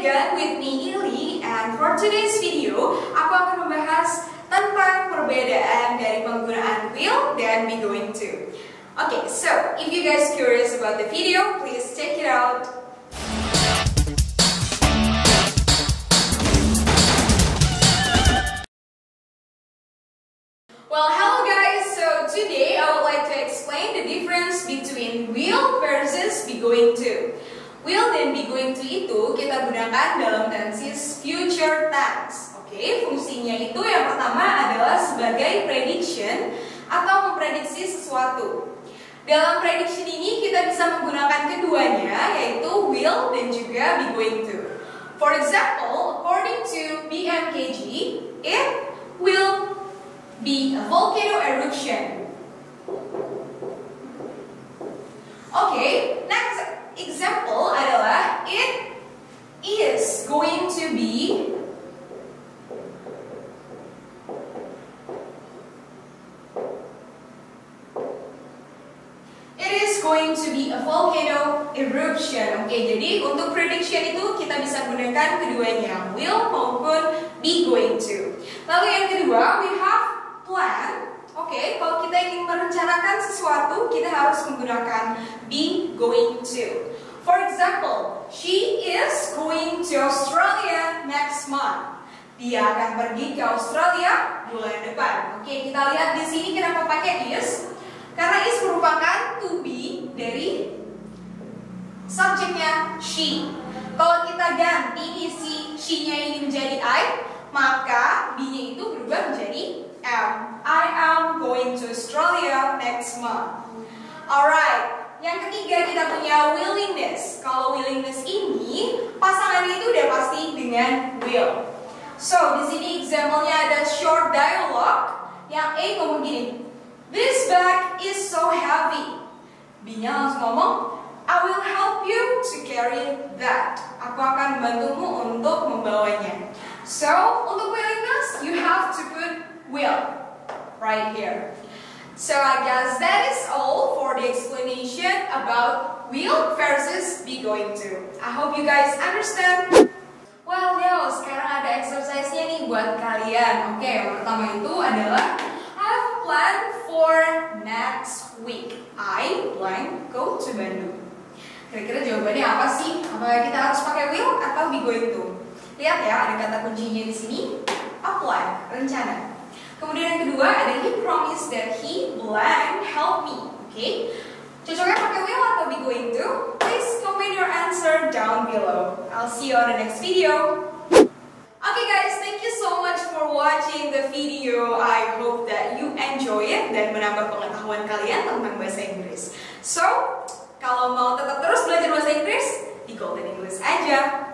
with me Ili and for today's video aku akan membahas tentang perbedaan dari penggunaan will dan be going to. Okay, so if you guys curious about the video, please check it out. Itu kita gunakan dalam tenses future tense. Oke, fungsinya itu yang pertama adalah sebagai prediction atau memprediksi sesuatu. Dalam prediction ini kita bisa menggunakan keduanya yaitu will dan juga be going to. For example, according to BMKG, it will be a volcano eruption. Oke, okay, next example adalah it is going to be It is going to be a volcano eruption. Oke, okay, jadi untuk prediction itu kita bisa gunakan keduanya, will maupun be going to. Lalu yang kedua, we have plan. Oke, okay, kalau kita ingin merencanakan sesuatu, kita harus menggunakan be going to. For example, she is going to Australia next month. Dia akan pergi ke Australia bulan depan. Oke, kita lihat di sini kenapa pakai is. Karena is merupakan to be dari subjeknya she. Kalau kita ganti isi she-nya ini menjadi I, maka be-nya itu berubah menjadi am. I am going to Australia next month. Alright, yang ketiga kita punya willingness. Kalau willingness ini pasangannya itu udah pasti dengan will. So di sini example-nya ada short dialogue yang A ngomong gini, This bag is so heavy. B-nya langsung ngomong, I will help you to carry that. Aku akan membantumu untuk membawanya. So untuk willingness, you have to put will right here. So I guess that is all for the explanation about will versus be going to. I hope you guys understand. Well, yo, sekarang ada exercise-nya nih buat kalian. Oke, okay, yang pertama itu adalah plan for next week. I blank go to Bandung. Kira-kira jawabannya apa sih? Apakah kita harus pakai will atau be going to? Lihat ya, ada kata kuncinya di sini. Apply, rencana. Kemudian yang kedua ada he promise that he blank help me. Oke. Okay? Cocoknya pakai will atau be going to? Please comment your answer down below. I'll see you on the next video. Okay guys, thank you so much for watching the video. I hope that you enjoy it dan menambah pengetahuan kalian tentang bahasa Inggris. So, kalau mau tetap terus belajar bahasa Inggris, di Golden English aja.